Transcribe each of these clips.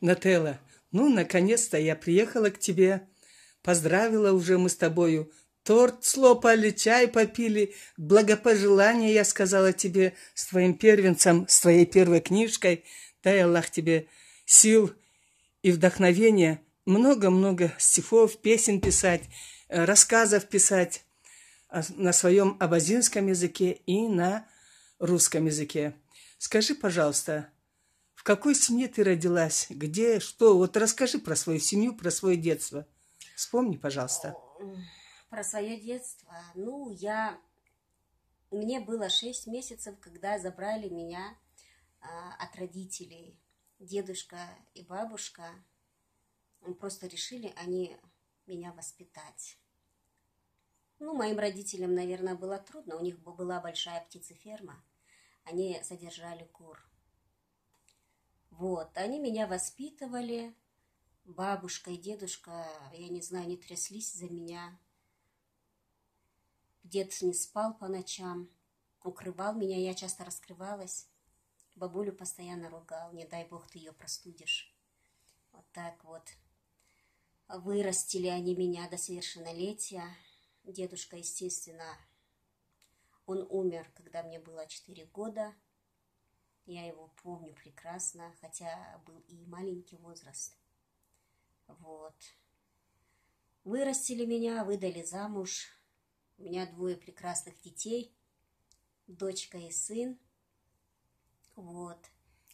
Нателла, ну, наконец-то я приехала к тебе. Поздравила уже мы с тобою. Торт слопали, чай попили. Благопожелание я сказала тебе с твоим первенцем, с твоей первой книжкой. Дай Аллах тебе сил и вдохновения. Много-много стихов, песен писать, э, рассказов писать а, на своем абазинском языке и на русском языке. Скажи, пожалуйста, какой семье ты родилась? Где, что? Вот расскажи про свою семью, про свое детство. Вспомни, пожалуйста. Про свое детство. Ну, я... Мне было шесть месяцев, когда забрали меня а, от родителей. Дедушка и бабушка просто решили они меня воспитать. Ну, моим родителям, наверное, было трудно. У них была большая птицеферма. Они содержали кур. Вот, они меня воспитывали. Бабушка и дедушка, я не знаю, они тряслись за меня. Дед не спал по ночам, укрывал меня, я часто раскрывалась. Бабулю постоянно ругал, не дай бог ты ее простудишь. Вот так вот. Вырастили они меня до совершеннолетия. Дедушка, естественно, он умер, когда мне было 4 года. Я его помню прекрасно, хотя был и маленький возраст. Вот. Вырастили меня, выдали замуж. У меня двое прекрасных детей, дочка и сын. Вот.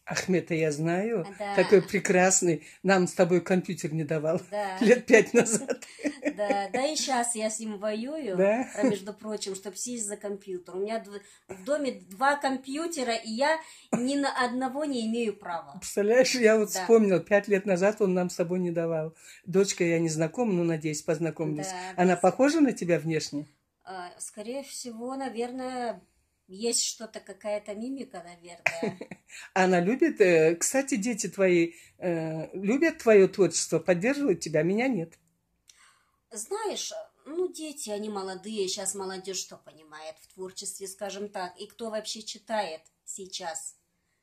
Ахмета я знаю, Да. такой прекрасный. Нам с тобой компьютер не давал Да. лет пять назад. Да, да и сейчас я с ним воюю, Да? а, между прочим, чтобы сесть за компьютер. У меня в доме два компьютера, и я ни на одного не имею права. Представляешь, я вот Да. вспомнил, пять лет назад он нам с тобой не давал. Дочка я не знакома, но, надеюсь, познакомились. Да, Она да. похожа на тебя внешне? А, Скорее всего, наверное, есть что-то, какая-то мимика, наверное. Она любит, э, кстати, дети твои э, любят твое творчество, поддерживают тебя, меня нет. Знаешь, ну, дети, они молодые, сейчас молодежь что понимает в творчестве, скажем так, и кто вообще читает сейчас,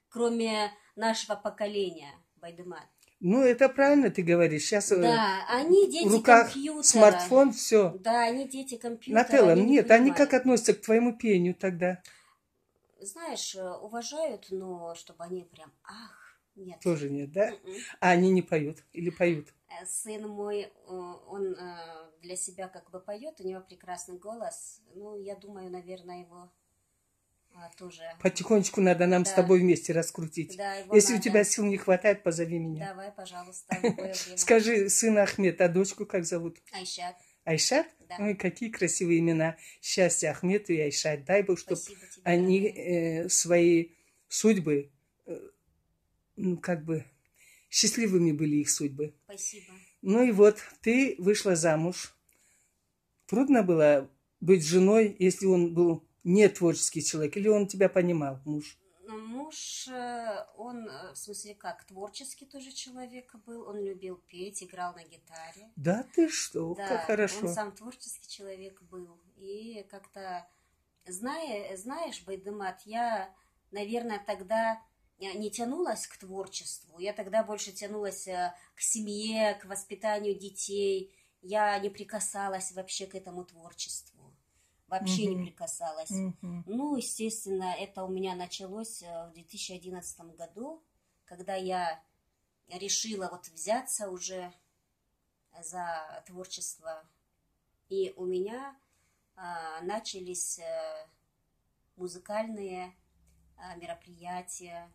кроме нашего поколения, Байдемат. Ну, это правильно ты говоришь. Сейчас Да, они дети в руках компьютера. смартфон, все. Да, они дети компьютера. Нателла, они не нет, они понимают. как относятся к твоему пению тогда? Знаешь, э, уважают, но чтобы они прям, ах, нет. Тоже нет, да? Мгм. А они не поют или поют? Э, Сын мой, э, он э, для себя как бы поет, у него прекрасный голос. Ну, я думаю, наверное, его тоже. Потихонечку надо нам с Да. тобой вместе раскрутить. Да, Если у надо. тебя сил не хватает, позови меня. Давай, пожалуйста. Скажи, сына Ахмед, а дочку как зовут? Айшат, Айшат? Да. Ой, какие красивые имена. Счастья Ахмету и Айшат. Дай Бог, чтобы они э, свои судьбы, ну, как бы, счастливыми были их судьбы. Спасибо. Ну и вот, ты вышла замуж. Трудно было быть женой, если он был не творческий человек, или он тебя понимал, муж? Ну, Муж, э, он, э, в смысле, как творческий тоже человек был, он любил петь, играл на гитаре. Да ты что, Да, как хорошо. он сам творческий человек был. И как-то, зная, знаешь, Байдемат, я, наверное, тогда не тянулась к творчеству. Я тогда больше тянулась э, к семье, к воспитанию детей. Я не прикасалась вообще к этому творчеству. Вообще Мгм. не прикасалась. Мгм. Ну, естественно, это у меня началось э, в 2011 году, когда я решила вот взяться уже за творчество. И у меня а, начались э, музыкальные а, мероприятия,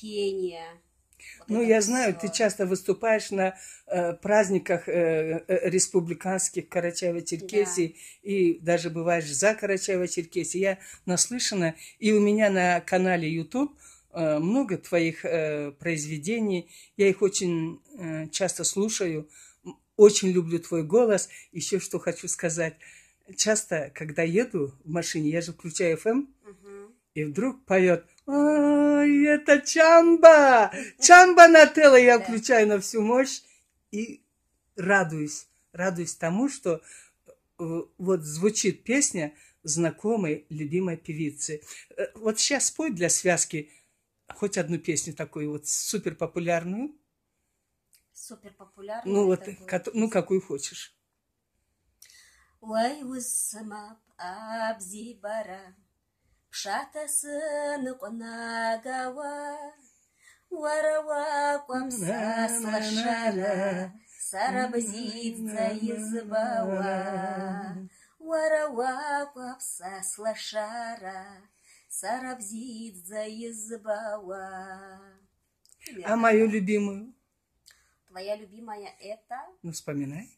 пение. Вот Ну, я знаю, ты часто выступаешь на э, праздниках э, э, республиканских Карачаево-Черкесии и даже бываешь за Карачаево-Черкесии. Я наслышана, и у меня на канале YouTube э, много твоих э, произведений. Я их очень э, часто слушаю. Очень люблю твой голос. Еще что хочу сказать. Часто, когда еду в машине, я же включаю FM, Мгм. и вдруг поет Ой, это Чамба! Чамба Нателла! Я включаю на всю мощь и радуюсь. Радуюсь тому, что э, вот звучит песня знакомой, любимой певицы. Э, Вот сейчас спой для связки хоть одну песню такую вот супер популярную. Супер популярная. Ну, вот, кото- ну, какую хочешь. Уай усмап абзибара Пшатасын қонагава Варава қамса слашара Сарабзидца избава Варава қамса слашара Сарабзидца избава А мою любимую? Твоя любимая это Ну, вспоминай.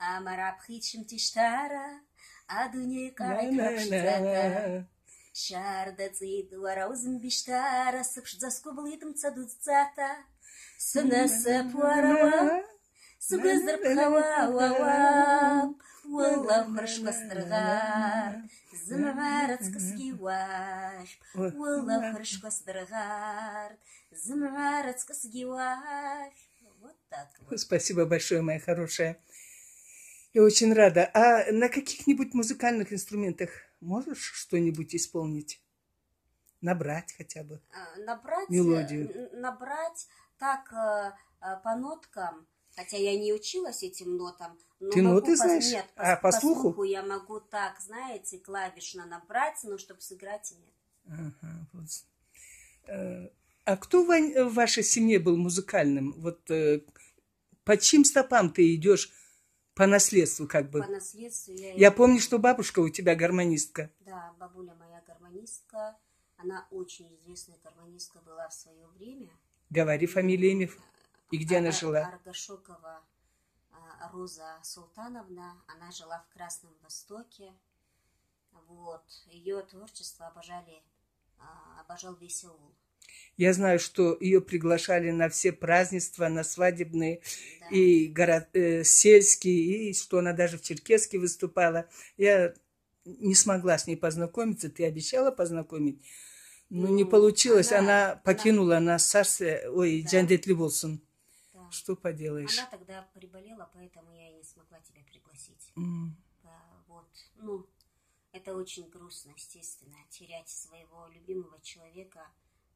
Амарабхичим тиштара Адуне карайкапштата На-на-на. Шарда цид вараузм биштара Сыпшдza скублитым цадуцата Сынасы пуарава Сугызыр пхавауава Уыллав хрышкостыргар Зымварацкыски ваш Ой. Уыллав хрышкостыргар Зымварацкыски ваш Вот так вот. Спасибо большое, моя хорошая. Я очень рада. А на каких-нибудь музыкальных инструментах можешь что-нибудь исполнить? Набрать хотя бы. А, набрать, Мелодию. э, н- набрать так э, э, по ноткам, хотя я не училась этим нотам. Но Ты ноты по- знаешь? Нет, А, по слуху? я могу так, знаете, клавишно набрать, но чтобы сыграть нет. Ага, вот. А кто в вашей семье был музыкальным? Вот по чьим стопам ты идешь по наследству, как бы? По наследству я... Я помню, что бабушка у тебя гармонистка. Да, бабуля моя гармонистка, она очень известная гармонистка была в свое время. Говори фамилию, имя. И где она Ар- жила? Аргашокова а, Роза Султановна, она жила в Красном Востоке. Вот. Ее творчество обожали, а, обожал весь аул. Я знаю, что ее приглашали на все празднества, на свадебные Да. и горо- э, сельские, и что она даже в Черкеске выступала. Я не смогла с ней познакомиться. Ты обещала познакомить, но не Ну, получилось. она- Она, она- покинула нас царствие. Ой, Да. Джандет Болсон. Да. Что поделаешь? Она тогда приболела, поэтому я и не смогла тебя пригласить. М. Да, вот. Ну, это очень грустно, естественно, терять своего любимого человека,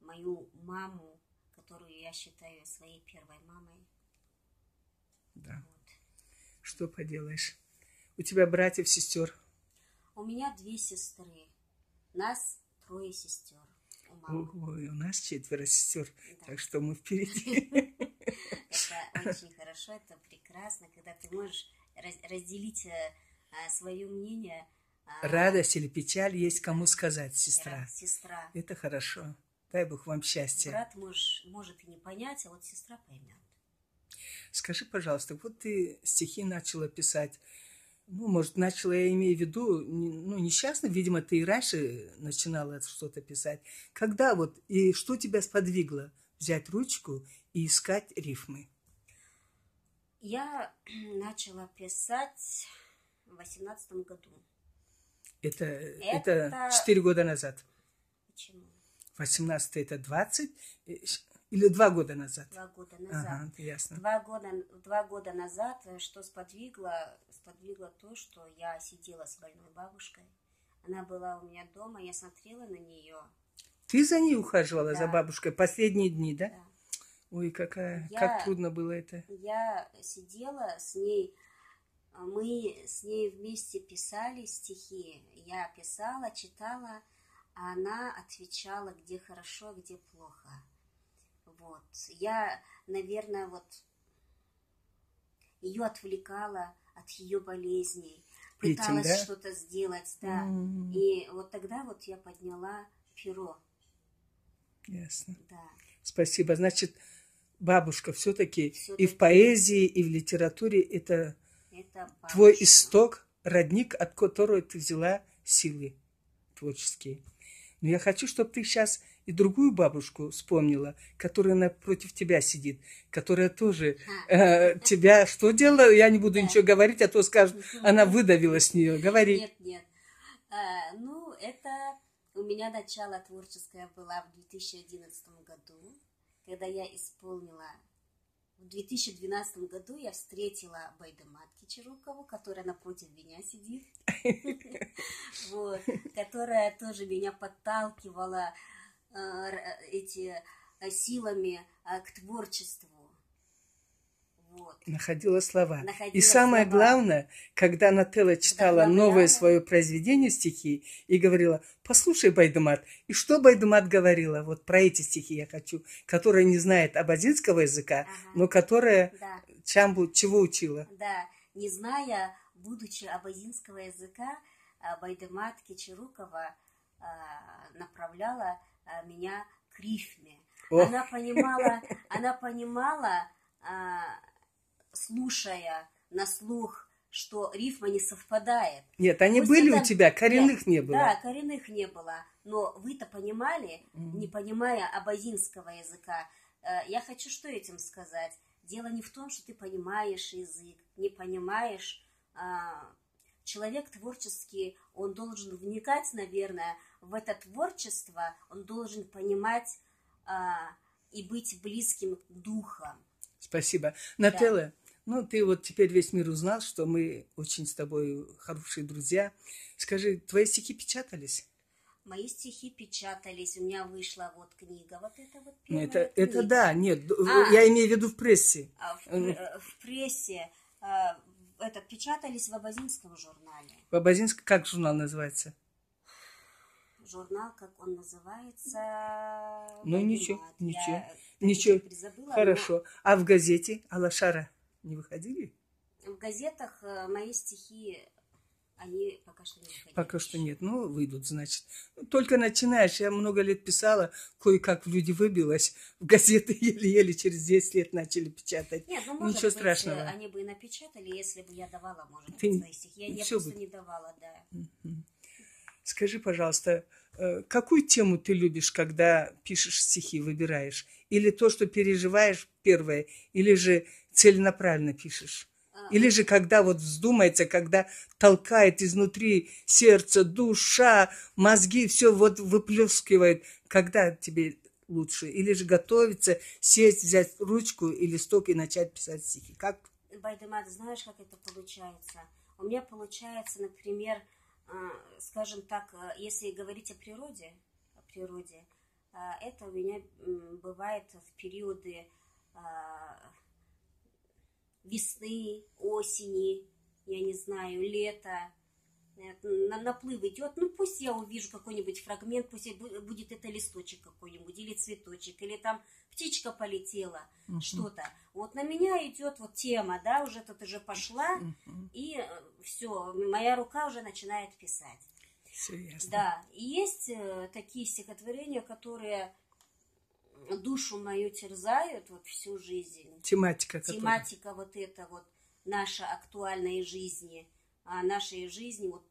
мою маму, которую я считаю своей первой мамой. Да. Вот. Что поделаешь? У тебя братьев, сестер? У меня две сестры. Нас трое сестер. У мамы. Ой, у нас четверо сестер, Да. так что мы впереди. Это очень хорошо, это прекрасно, когда ты можешь раз- разделить э, а, свое мнение. а, Радость или печаль есть кому сказать, ра- сестра. Сестра. Это хорошо. Дай Бог вам счастья. Брат можешь, может и не понять, а вот сестра поймет. Скажи, пожалуйста, вот ты стихи начала писать. Ну, может, начала, я имею в виду, ну, несчастно, видимо, ты и раньше начинала что-то писать. Когда вот, и что тебя сподвигло взять ручку и искать рифмы? Я начала писать в восемнадцатом году. Это, Это- это 4 года назад. Почему? 18 это 20 э, или 2 года назад? Два года назад. Ага, ясно. Два года, два года назад, э, что сподвигло, сподвигло то, что я сидела с больной бабушкой. Она была у меня дома, я смотрела на нее. Ты за ней ухаживала, за Да. бабушкой, последние дни, да? Да. Ой, какая, Я- как трудно было это. Я сидела с ней, мы с ней вместе писали стихи. Я писала, читала, она отвечала, где хорошо, где плохо. Вот. Я, наверное, вот ее отвлекала от ее болезней, пыталась да? что-то сделать, да. М, И вот тогда вот я подняла перо, Ясно. да. Спасибо. Значит, бабушка все-таки и Всё-таки. в поэзии, и в литературе это Это твой исток, родник, от которого ты взяла силы творческие. Но я хочу, чтобы ты сейчас и другую бабушку вспомнила, которая напротив тебя сидит, которая тоже э, тебя что делала? Я не буду Да. ничего говорить, а то скажут, она выдавила с нее. Говори. Нет, нет. А, ну, это у меня начало творческое было в 2011 году, когда я исполнила... В 2012 году я встретила Байдамат Кичерукову, которая напротив меня сидит, которая тоже меня подталкивала э, р- эти э, силами э, к творчеству. Находила слова. Находила и самое слова. главное, когда Нателла читала Вдохновляла. новое свое произведение стихи и говорила, послушай, Байдумат, и что Байдумат говорила, вот про эти стихи я хочу, которая не знает абазинского языка, Ага. но которая Да, Чамбу чего учила? да. Не зная, будучи абазинского языка, а, Байдемат Кичерукова а, направляла а, меня к рифме. О. Она понимала, она понимала, слушая на слух, что рифма не совпадает. Нет, они Пусть были это- у тебя, коренных Нет, не было. Да, коренных не было. Но вы-то понимали, Мгм. не понимая абазинского языка. Э, Я хочу что этим сказать? Дело не в том, что ты понимаешь язык, не понимаешь. а, Человек творческий, он должен вникать, наверное, в это творчество, он должен понимать а, и быть близким духом. Спасибо. Нателла, ну ты вот теперь весь мир узнал, что мы очень с тобой хорошие друзья. Скажи, твои стихи печатались? Мои стихи печатались, у меня вышла вот книга, вот это вот Ну, первая это, это книга. да, нет, А. я имею в виду в прессе. А в, э, в прессе э, это печатались в абазинском журнале. В Абазинск, как журнал называется? Журнал, как он называется? Ну, Байдемат. ничего, ничего, это ничего. теперь забыла, Хорошо. А в газете Алашара не выходили? но В газетах э, мои стихи, они пока что не выходили. Пока что нет. Ну, выйдут, значит. Ну, Только начинаешь. Я много лет писала, кое-как в люди выбилась. В газеты еле-еле через 10 лет начали печатать. Нет, ну, может Ничего быть, страшного. э, они бы и напечатали, если бы я давала, может Ты- быть, свои стихи. Я, я просто бы. не давала, да. Скажи, пожалуйста, э, какую тему ты любишь, когда пишешь стихи, выбираешь? Или то, что переживаешь первое, или же целенаправленно пишешь? А, Или же когда вот вздумается, когда толкает изнутри сердце, душа, мозги, все вот выплескивает, когда тебе лучше? Или же готовиться, сесть, взять ручку и листок и начать писать стихи? Как? Байдемат, знаешь, как это получается? У меня получается, например, а, скажем так, а, если говорить о природе, о природе, это у меня бывает в периоды весны, осени, я не знаю, лета. Э, На наплыв идет, ну пусть я увижу какой-нибудь фрагмент, пусть будет это листочек какой-нибудь, или цветочек, или там птичка полетела, Мгм. что-то. Вот на меня идет вот тема, да, уже тут уже пошла, Мгм. и все, моя рука уже начинает писать. Всё ясно. Да, и есть э, такие стихотворения, которые душу мою терзают вот всю жизнь. Тематика. которая- Тематика вот эта вот наша актуальной жизни, а нашей жизни вот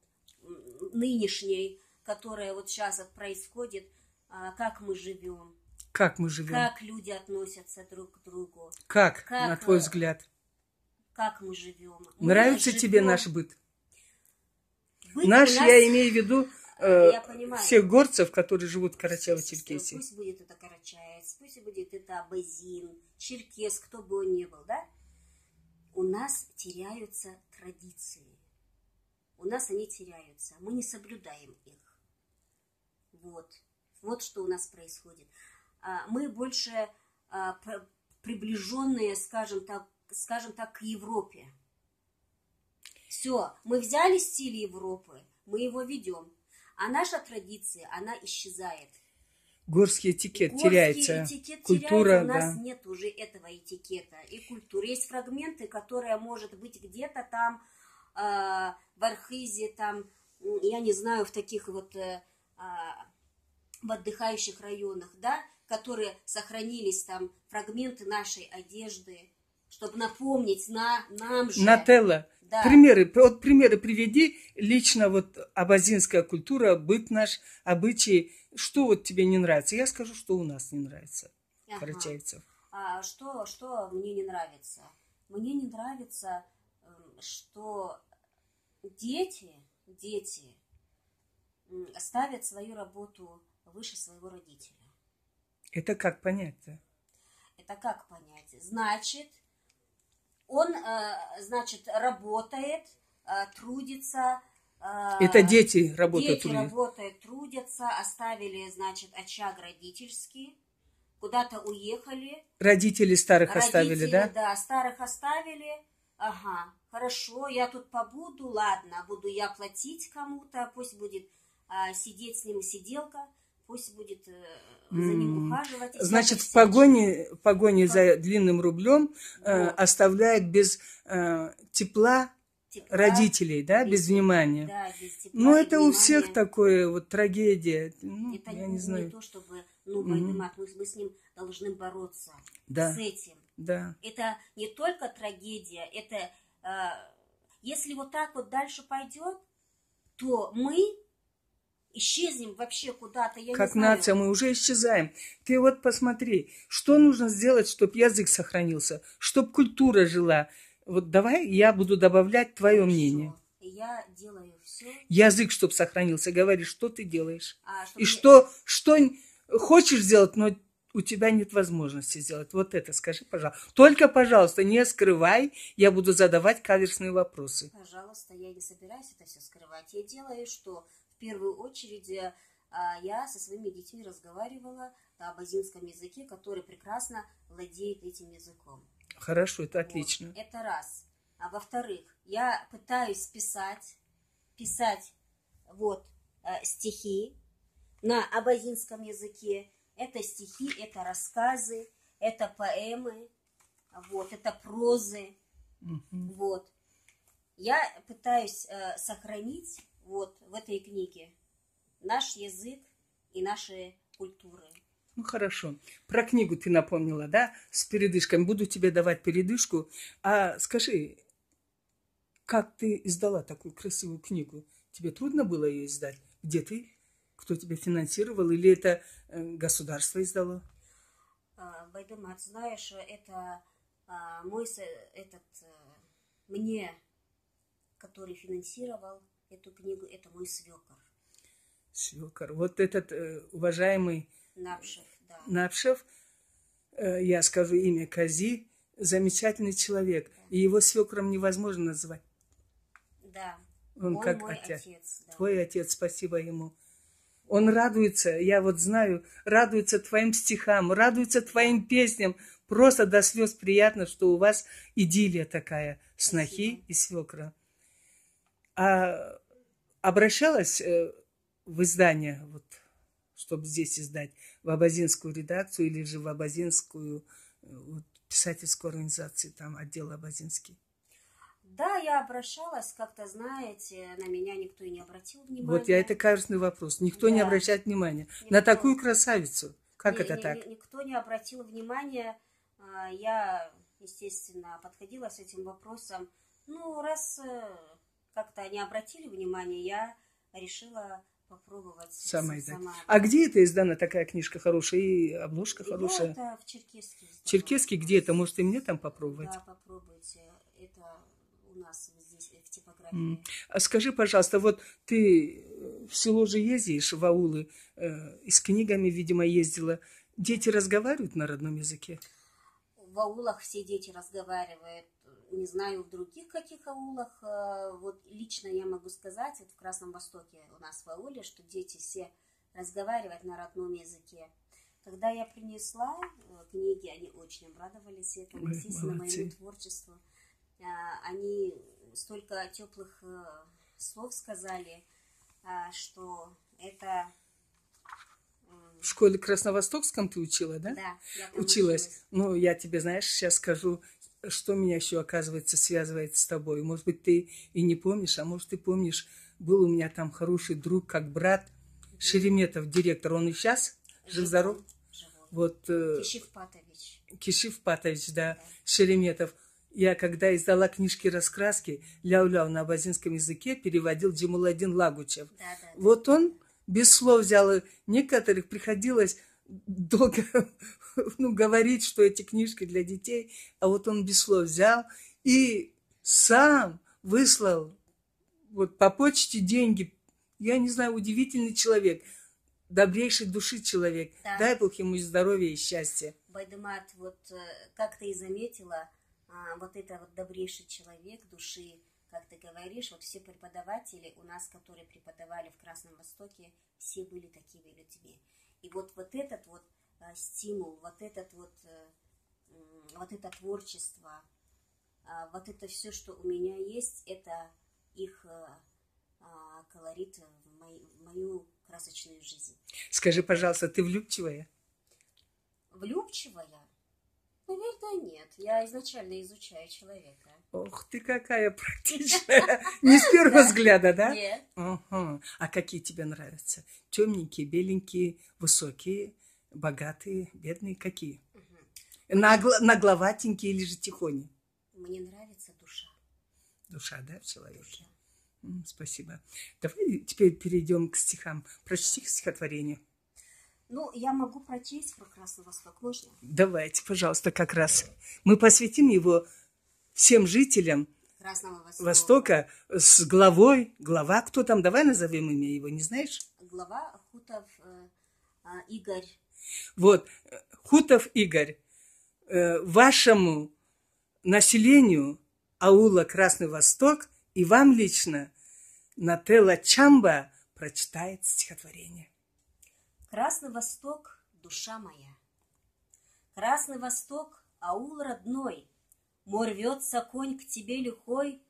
нынешней, которая вот сейчас происходит, а, как мы живем, Как мы живем? Как, как люди относятся друг к другу, на как, твой э, взгляд? как мы живем. Мы Нравится тебе живем- наш быт? Быт Наш, нас- я имею в виду э, всех горцев, которые живут в Карачаево-Черкесии. Пусть будет это Карачаец, пусть будет это Абазин, Черкес, кто бы он ни был, да? У нас теряются традиции. У нас они теряются. Мы не соблюдаем их. Вот. Вот что у нас происходит. А, Мы больше а, приближенные, скажем так, скажем так, к Европе. Все, мы взяли стиль Европы, мы его ведем. А наша традиция, она исчезает. Горский этикет Горский теряется. этикет Культура, теряется, у нас да. нет уже этого этикета и культуры. Есть фрагменты, которые, может быть, где-то там э, в Архизе, там, я не знаю, в таких вот э, а, в отдыхающих районах, да, которые сохранились там фрагменты нашей одежды, чтобы напомнить на, нам же. Нателла, Да. примеры, вот примеры приведи, лично вот абазинская культура, быт наш, обычаи, что вот тебе не нравится? Я скажу, что у нас не нравится, Ага. карачаевцев. А что, что мне не нравится? Мне не нравится, эм, что дети, дети ставят свою работу выше своего родителя. Это как понять-то? Это как понять? Значит, он, э, значит, работает, э, трудится. э, Это дети работают. Дети них. работают, трудятся, оставили, значит, очаг родительский. куда-то уехали. Родители старых Родители, оставили, да? Да, старых оставили. Ага, хорошо, я тут побуду, ладно, буду я платить кому-то, пусть будет а, сидеть с ним сиделка, пусть будет э, за ним ухаживать. Значит, в погоне, в погоне По- за длинным рублем э, Вот. оставляют без э, тепла тепла, родителей, да, без без- внимания. Да, без тепла Ну, это у всех внимания. такое, вот трагедия. Ну, Это я не, не знаю. то, чтобы, ну, Мгм. Байдемат, мы, мы с ним должны бороться Да, с этим. да. Это не только трагедия, это э, если вот так вот дальше пойдет, то мы исчезнем вообще куда-то. Я Как не знаю. нация мы уже исчезаем. Ты вот посмотри, что нужно сделать, чтобы язык сохранился, чтобы культура жила. Вот давай я буду добавлять твое Хорошо. мнение. Я делаю все. Язык, чтобы сохранился. Говори, что ты делаешь. А, И я- что, что хочешь сделать, но у тебя нет возможности сделать. Вот это скажи, пожалуйста. Только, пожалуйста, не скрывай, я буду задавать каверсные вопросы. Пожалуйста, я не собираюсь это все скрывать. Я делаю, что первую очередь а, я со своими детьми разговаривала на абазинском языке, который прекрасно владеет этим языком. Хорошо, это Вот, отлично. это раз. А во-вторых, я пытаюсь писать, писать вот э, стихи на абазинском языке. Это стихи, это рассказы, это поэмы, вот, это прозы, Мгм. вот. Я пытаюсь э, сохранить вот в этой книге наш язык и наши культуры. Ну хорошо. Про книгу ты напомнила, да? С передышками. Буду тебе давать передышку. А скажи, как ты издала такую красивую книгу? Тебе трудно было ее издать? Где ты? Кто тебя финансировал? Или это э, государство издало? А, Байдемат, знаешь, это а, мой этот э, мне, который финансировал эту книгу, это мой свекор Свекор. Вот этот э, уважаемый Напшев, да. Напшев, э, я скажу имя Кази, замечательный человек. И его свекром невозможно назвать. Да. Он, Он как мой отец. отец, да. Твой отец, спасибо ему. Он радуется, я вот знаю, радуется твоим стихам, радуется твоим песням. Просто до слез приятно, что у вас идиллия такая, снохи Спасибо. и свекра. А обращалась э, в издание, вот, чтобы здесь издать, в абазинскую редакцию или же в абазинскую э, вот, писательскую организацию, там отдел абазинский? Да, я обращалась, как-то, знаете, на меня никто и не обратил внимания. Вот я это каждый вопрос. Никто не Да. обращает внимания на Никто. такую красавицу. Как Ни- это ни- так? ни- Никто не обратил внимания. А, Я, естественно, подходила с этим вопросом. Ну, раз э, как-то не обратили внимания, я решила попробовать Сама издать. сама. А где это издана такая книжка хорошая и обложка Я хорошая? это в Черкеске. издала. Черкесский где это? Может, и мне там попробовать? Да, попробуйте. Это у нас здесь э, в типографии. А скажи, пожалуйста, вот ты э, в село же ездишь, в аулы, э, и с книгами, видимо, ездила. Дети разговаривают на родном языке? В аулах все дети разговаривают. Не знаю, в других каких аулах. э, Вот лично я могу сказать, вот в Красном Востоке у нас в ауле, что дети все разговаривают на родном языке. Когда я принесла э, книги, они очень обрадовались этому, естественно, моему творчеству. Э, Они столько теплых слов сказали, что это... В школе Красновостокском ты учила, да? Да, я там Училась. Ну, я тебе, знаешь, сейчас скажу, что меня еще, оказывается, связывает с тобой. Может быть, ты и не помнишь, а может, ты помнишь, был у меня там хороший друг, как брат Шереметов, директор. Он и сейчас жив-здоров. Вот э, Кишив Патович. Кишив Патович, да, Шереметов. Я, когда издала книжки раскраски «Ляу-ляу» на абазинском языке, переводил Джамуладин Лагучев. Да, да, да. Вот он без слов взял. Некоторых приходилось долго ну, говорить, что эти книжки для детей, а вот он без слов взял и сам выслал вот по почте деньги. Я не знаю, удивительный человек, добрейшей души человек. Да. Дай Бог ему здоровья и счастья. Байдемат, вот э, как ты и заметила, а, вот это вот добрейший человек души, как ты говоришь, вот все преподаватели у нас, которые преподавали в Красном Востоке, все были такими людьми. И вот, вот этот вот стимул, вот этот вот, э, вот это творчество, а, вот это все, что у меня есть, это их э, а, колорит в мою красочную жизнь. Скажи, пожалуйста, ты влюбчивая? Влюбчивая? Наверное, нет. Я изначально изучаю человека. Ох ты какая практичная. Не с первого взгляда, да? Нет. А какие тебе нравятся? Темненькие, беленькие, высокие, богатые, бедные? Какие? Нагло, нагловатенькие или же тихони? Мне нравится душа. Душа, да, в человеке? душа. Спасибо. Давай теперь перейдем к стихам. Прочти стихотворение. Ну, я могу прочесть про Красный Восток, можно? Давайте, пожалуйста, как раз. Мы посвятим его всем жителям Красного Востока. Востока с главой. Глава, кто там? Давай назовем имя его, не знаешь? Глава Хутов э, а, Игорь. Вот, Хутов Игорь, э, вашему населению аула Красный Восток и вам лично Нателла Чамба прочитает стихотворение. Красный Восток, душа моя. Красный Восток, аул родной, Мор рвется конь к тебе лихой,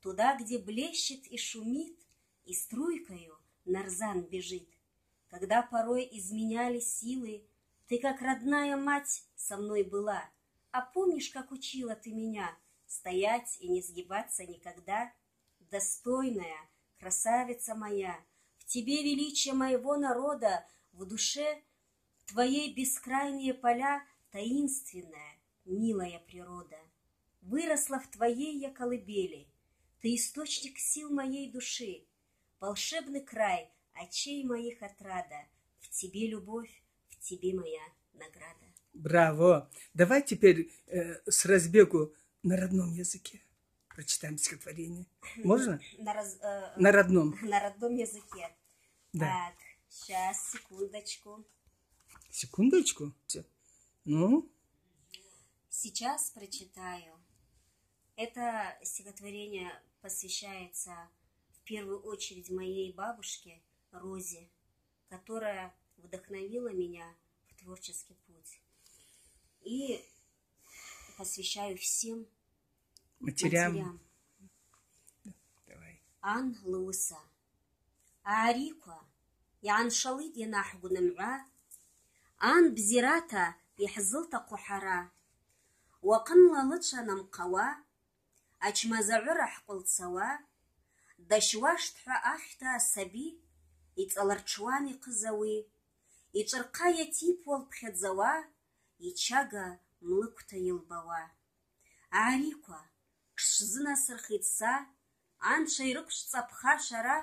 Туда, где блещет и шумит, И струйкою нарзан бежит. Когда порой изменяли силы, Ты, как родная мать, со мной была. А помнишь, как учила ты меня Стоять и не сгибаться никогда? Достойная, красавица моя, В тебе величие моего народа, В душе твоей бескрайние поля, Таинственная, милая природа. Выросла в твоей я колыбели, Ты источник сил моей души, Волшебный край очей моих отрада, В тебе любовь, в тебе моя награда. Браво! Давай теперь э, с разбегу на родном языке прочитаем стихотворение. Можно? На, раз- э, На родном. на родном языке. Да. Так, сейчас, секундочку. Секундочку. Ну, Сейчас прочитаю. Это стихотворение посвящается в первую очередь моей бабушке Рози, которая вдохновила меня в творческий путь. И посвящаю всем матерям. матерям. Ан Луса. Ариква. Ян шалит янах гунамра. Ан бзирата яхзылта кухара. Вакан лалыча намкава. Ачмазагыра хкулцава. Дашваштха ахта саби. Иҵалырҽуан ихыз ауи, ицӏырхъа иатипуа лпхьадзауа, ичага млыквта йылбауа. Гӏариква, тшсзынасырхитӏ са, анчва йрыквшвцӏапха швара,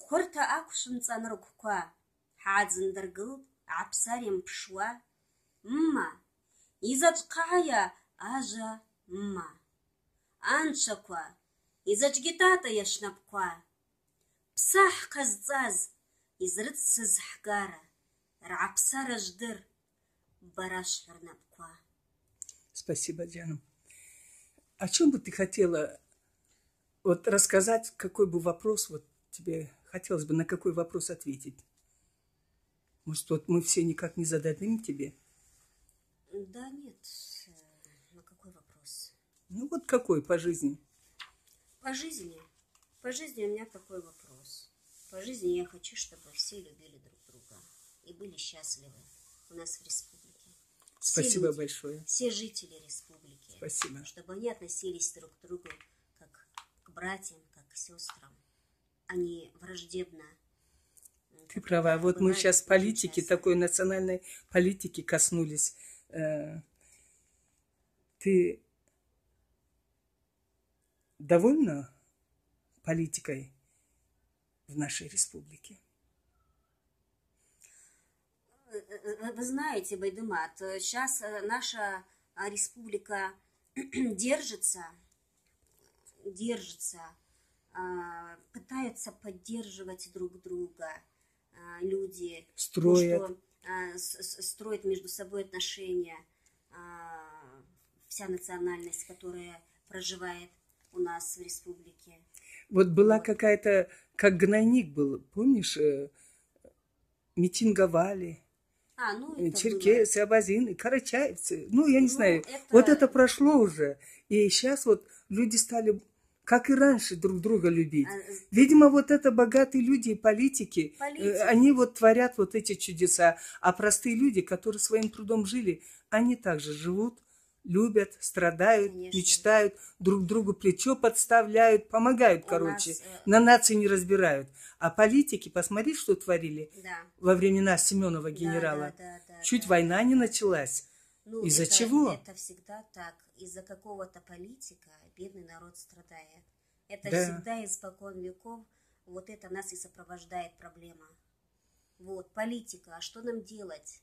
хвырта аквшвымцӏан рыгвква, хӏгӏадзындыргылтӏ гӏапсар йампшуа. Мма, йзачӏвхъагӏайа ажа мма? Анчваква, йзачӏвгьи тӏатӏайа швнапӏква? Пса хӏхъазцӏаз изрыццыз ҳгара, рааԥсара ждыр, бара шәҳәарнапқәа. Спасибо, Диана. О чем бы ты хотела вот рассказать, какой бы вопрос вот тебе хотелось бы на какой вопрос ответить? Может, вот мы все никак не зададим тебе? Да нет, э, на какой вопрос? Ну вот какой по жизни? По жизни. По жизни у меня такой вопрос. По жизни я хочу, чтобы все любили друг друга и были счастливы у нас в республике. Все Спасибо люди, большое. Все жители республики. Спасибо. Чтобы они относились друг к другу как к братьям, как к сестрам, а не враждебно. Ты права. Вот мы сейчас политики, часто. такой национальной политики коснулись. Э, Ты довольна политикой в нашей республике? Э, э, Вы знаете, Байдумат, сейчас наша а, республика держится, держится, а, пытаются поддерживать друг друга а, люди, Строят. ну, что, строят между собой отношения вся национальность, которая проживает у нас в республике. Вот была какая-то, как гнойник был, помнишь, э, митинговали, А, ну, Э, черкесы, абазины, карачаевцы. Ну, я не Ну, знаю. это- Вот это прошло уже. И сейчас вот люди стали, как и раньше, друг друга любить. было. А, з- Видимо, вот это богатые люди и политики, э, Политики. они вот творят вот эти чудеса. А простые люди, которые своим трудом жили, они также живут, любят, страдают, Конечно. мечтают, друг другу плечо подставляют, помогают, У короче. нас, э, На нации не разбирают. А политики, посмотри, что творили Да. во времена Семенова Да, генерала. да, да, да, Чуть да. война не началась. Ну, Из-за это- чего? Это всегда так. Из-за какого-то политика бедный народ страдает. Это Да. всегда испокон веков. Вот это нас и сопровождает проблема. Вот, политика. А что нам делать?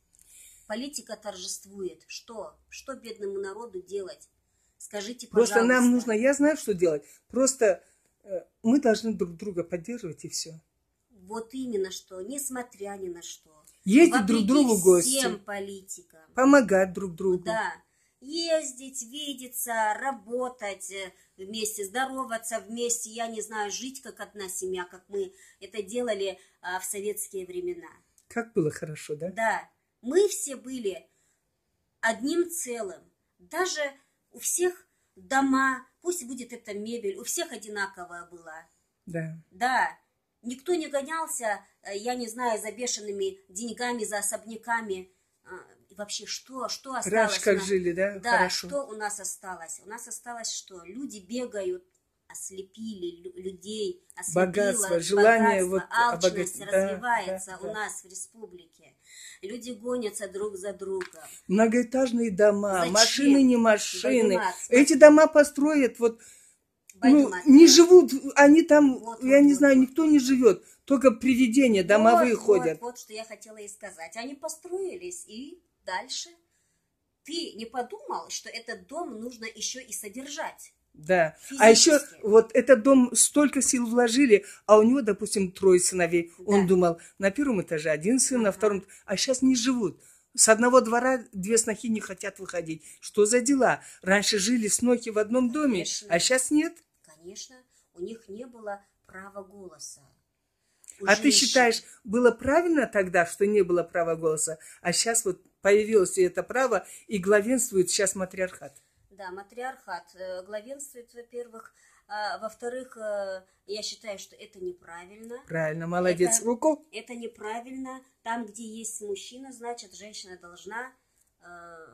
Политика торжествует. Что? Что бедному народу делать? Скажите, пожалуйста. Просто нам нужно, я знаю, что делать. Просто э, мы должны друг друга поддерживать и все. Вот именно что, несмотря ни на что. Ездить друг другу в гости, всем политикам. помогать друг другу. Да. Ездить, видеться, работать э, вместе, здороваться вместе, я не знаю, жить как одна семья, как мы это делали а, в советские времена. Как было хорошо, да? Да, мы все были одним целым. Даже у всех дома, пусть будет это мебель, у всех одинаковая была. Да. Да, никто не гонялся, э, я не знаю, за бешеными деньгами, за особняками. А, и Вообще, что, что осталось? Раньше как на- жили, да? Да, Хорошо. что у нас осталось? У нас осталось что? Люди бегают, ослепили лю- людей, ослепило Богатство, желание вот алчность обогатить. Да, развивается да, у да. нас в республике. Люди гонятся друг за другом. Многоэтажные дома, Зачем? машины не машины. Байдумат, Эти дома построят, вот, ну, не живут, они там, Вот, я вот, не вот, знаю, вот. никто не живет, только привидения домовые Вот, ходят. Вот, вот, что я хотела и сказать. Они построились, и дальше ты не подумал, что этот дом нужно еще и содержать. Да. А еще Физически. вот этот дом столько сил вложили, а у него, допустим, трое сыновей. Он Да. думал, на первом этаже один сын, на Ага. втором, а сейчас не живут. С одного двора две снохи не хотят выходить. Что за дела? Раньше жили снохи в одном доме, Конечно. а сейчас нет. Конечно, у них не было права голоса. У а ты женщин. считаешь, было правильно тогда, что не было права голоса, а сейчас вот появилось это право, и главенствует сейчас матриархат? Да, матриархат э, главенствует, во-первых. А, во-вторых, э, я считаю, что это неправильно. Правильно, молодец. Это- Руку. Это неправильно. Там, где есть мужчина, значит, женщина должна... э,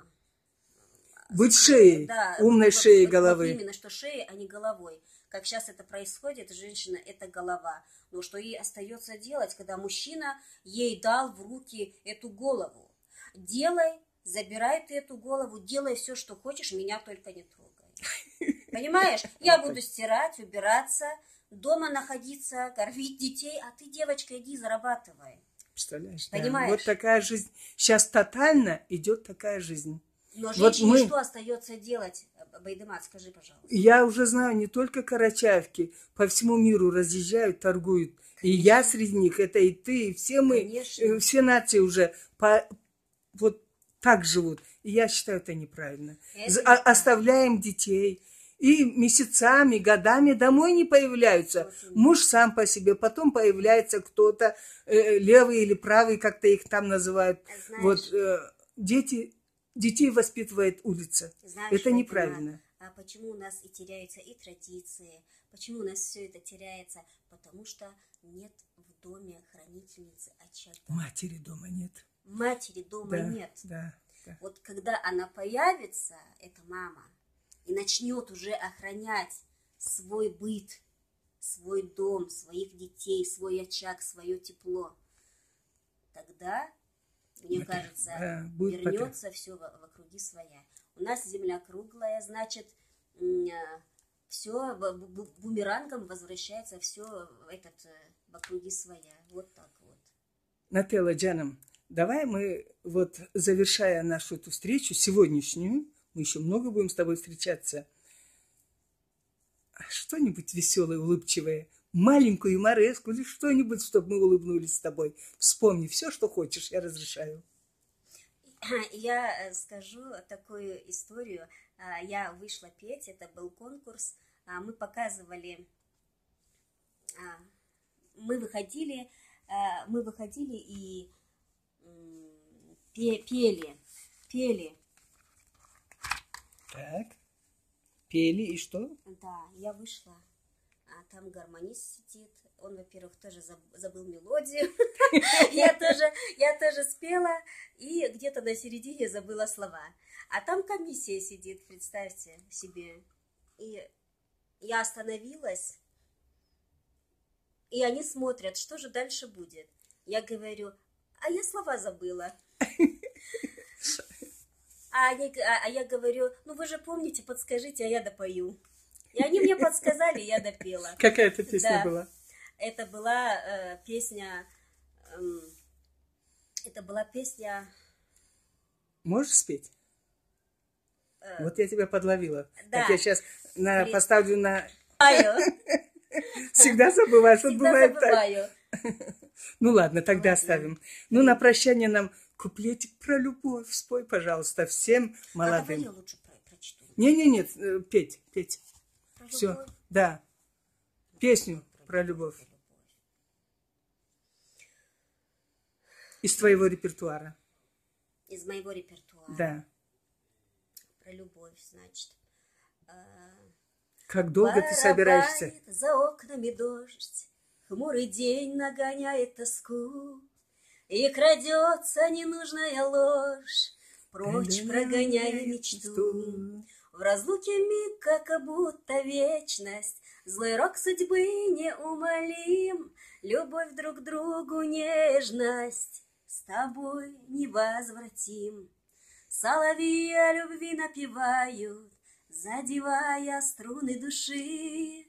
Быть шеей, да, умной вот- шеей вот- головы. Вот именно, что шеей, а не головой. Как сейчас это происходит, женщина – это голова. Но что ей остается делать, когда мужчина ей дал в руки эту голову? Делай, забирай ты эту голову, делай все, что хочешь, меня только не трогай. Понимаешь? Я буду стирать, убираться, дома находиться, кормить детей, а ты, девочка, иди зарабатывай. Представляешь? да. Понимаешь? Вот такая жизнь. Сейчас тотально идет такая жизнь. Но Вот женщине мы- что остается делать? Байдемат, скажи, пожалуйста. Я уже знаю, не только карачаевки, по всему миру разъезжают, торгуют. И я среди них, это и ты, и все мы, Конечно. э, все нации уже по, вот так живут. И я считаю, это неправильно. Это а- неправильно. Оставляем детей. И месяцами, годами домой не появляются. Муж сам по себе, потом появляется кто-то, э, левый или правый, как-то их там называют. Знаешь, Вот э, дети, детей воспитывает улица. Знаешь, это неправильно. А почему у нас и теряются и традиции? Почему у нас все это теряется? Потому что нет в доме хранительницы очага. Матери дома нет. Матери дома Да, нет. да, да. Вот когда она появится, эта мама, и начнет уже охранять свой быт, свой дом, своих детей, свой очаг, свое тепло, тогда, мне Это, кажется, да, будет потом. вернется все в, в округи своя. У нас земля круглая, значит, все бумерангом возвращается все в этот э, в округи своя. Вот так вот. Нателла Джаном, давай мы вот завершая нашу эту встречу сегодняшнюю, мы еще много будем с тобой встречаться, что-нибудь веселое, улыбчивое, маленькую юмореску или что-нибудь, чтобы мы улыбнулись с тобой. Вспомни все, что хочешь, я разрешаю. Я э, скажу такую историю. А, Я вышла петь, это был конкурс. А, Мы показывали, а, мы выходили, мы выходили и пели, пели. Так. Пели и что? Да, я вышла, а там гармонист сидит. Он, во-первых, тоже заб- забыл мелодию. Я тоже, я тоже спела, и где-то на середине забыла слова. А там комиссия сидит, представьте себе. И я остановилась, и они смотрят, что же дальше будет. Я говорю, а я слова забыла. А, они, г- а, а я говорю, ну вы же помните, подскажите, а я допою. И они мне подсказали, я допела. Какая это песня Да. была? Это была э, песня... эм, это была песня... Можешь спеть? э, Вот я тебя подловила. Да. Так я сейчас на, При- поставлю на... забываю, Всегда забываешь, вот всегда бывает так. Ну ладно, тогда оставим. Ну на прощание нам куплетик про любовь спой, пожалуйста, всем А давай молодым. я лучше про- прочту. Не-не-не, э, петь, петь. Про Все, любовь. да. Песню про любовь. Из твоего репертуара. Из моего репертуара. Да. Про любовь, значит. Э, Как долго ты собираешься? Барабанит За окнами дождь, хмурый день нагоняет тоску, И крадется ненужная ложь, прочь прогоняя мечту. В разлуке миг, как будто вечность, Злой рок судьбы неумолим, Любовь друг другу, нежность С тобой невозвратим. Соловьи о любви напевают, Задевая струны души.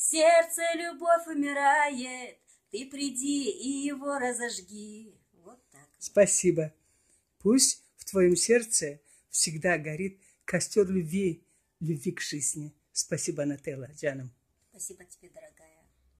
Сердце любовь умирает, Ты приди и его разожги. Вот так. Спасибо. Пусть в твоем сердце всегда горит костер любви, любви к жизни. Спасибо, Нателла, Джаном. Спасибо тебе, дорогая.